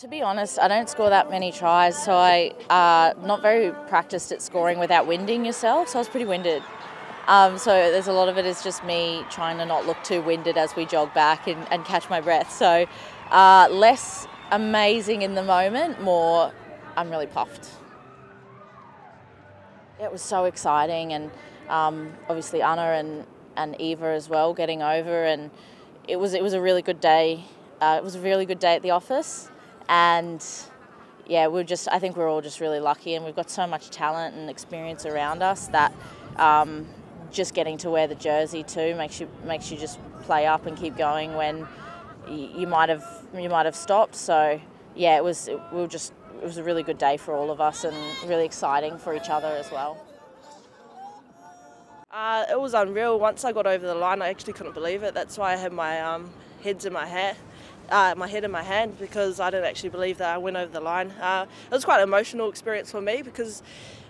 To be honest, I don't score that many tries, so I uh, not very practiced at scoring without winding yourself. So I was pretty winded. Um, so there's a lot of it is just me trying to not look too winded as we jog back and, and catch my breath. So uh, less amazing in the moment, more I'm really puffed. It was so exciting, and um, obviously Anna and, and Eva as well getting over, and it was it was a really good day. Uh, it was a really good day at the office and yeah, we're just I think we're all just really lucky, and we've got so much talent and experience around us that um, just getting to wear the jersey too makes you makes you just play up and keep going when you might have you might have stopped. So yeah, it was it, we were just it was a really good day for all of us and really exciting for each other as well. Uh, it was unreal. Once I got over the line, I actually couldn't believe it. That's why I had my um, heads in my hair uh, my head in my hand because I didn't actually believe that I went over the line. Uh, it was quite an emotional experience for me because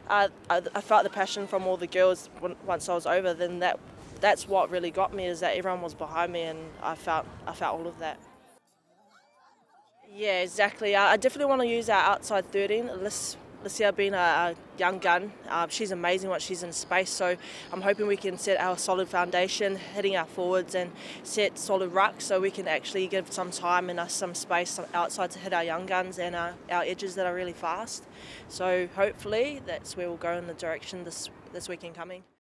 uh, I, I, felt the passion from all the girls when, once I was over. Then that that's what really got me is that everyone was behind me and I felt I felt all of that. Yeah, exactly. I definitely want to use our outside 13. Let's Lucia being a, a young gun, uh, she's amazing what she's in space. So I'm hoping we can set our solid foundation, hitting our forwards and set solid rucks so we can actually give some time and us some space outside to hit our young guns and our, our edges that are really fast. So hopefully that's where we'll go in the direction this, this weekend coming.